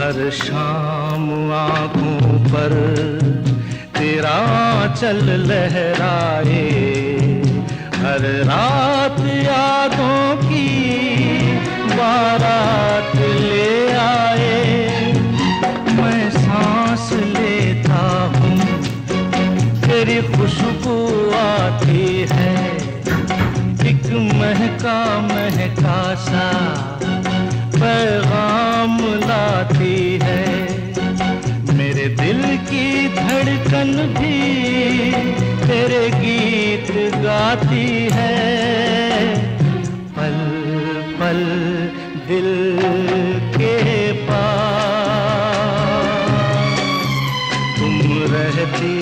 हर शाम आँखों पर तेरा चल लहराए। हर रात यादों की बारात ले आए। मैं सांस लेता हूँ, तेरी खुशबू आती है। एक महका महका सा मेरे दिल की धड़कन भी तेरे गीत गाती है। पल पल दिल के पास तुम रहती